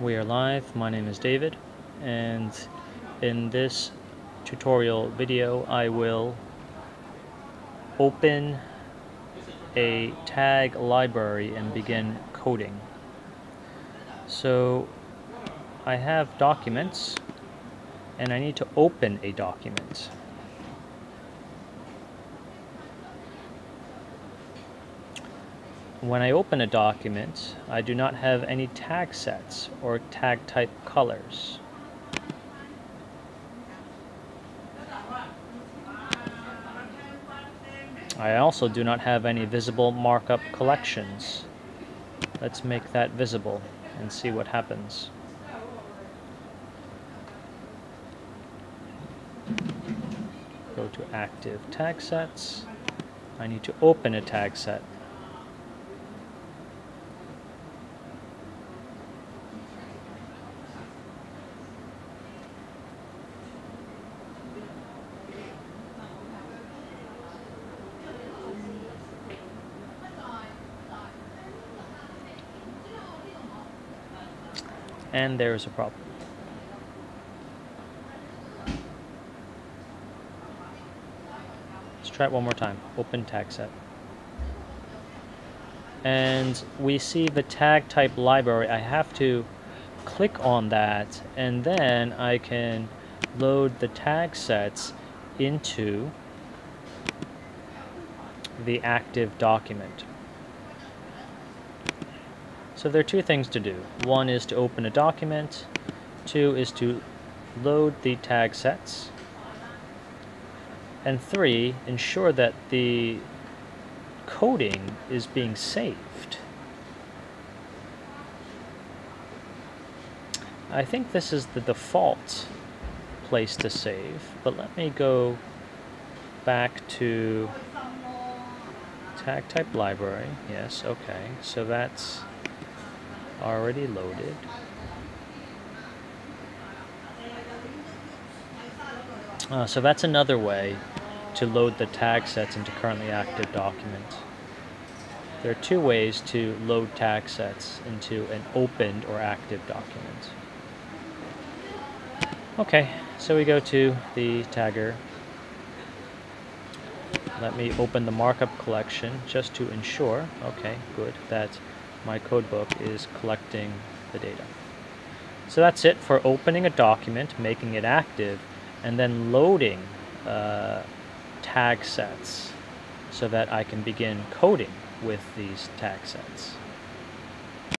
We are live. My name is David, and in this tutorial video, I will open a tag library and begin coding. So I have documents, and I need to open a document. When I open a document, I do not have any tag sets or tag type colors. I also do not have any visible markup collections. Let's make that visible and see what happens. Go to active tag sets. I need to open a tag set. And there's a problem. Let's try it one more time. Open tag set. And we see the tag type library. I have to click on that and then I can load the tag sets into the active document. So there are two things to do. One is to open a document. Two is to load the tag sets. And three, ensure that the coding is being saved. I think this is the default place to save, but let me go back to tag type library. Yes, okay. So that's already loaded. Uh, so that's another way to load the tag sets into currently active documents. There are two ways to load tag sets into an opened or active document. Okay, so we go to the tagger. Let me open the markup collection just to ensure, okay, good, that my codebook is collecting the data. So that's it for opening a document, making it active, and then loading uh, tag sets so that I can begin coding with these tag sets.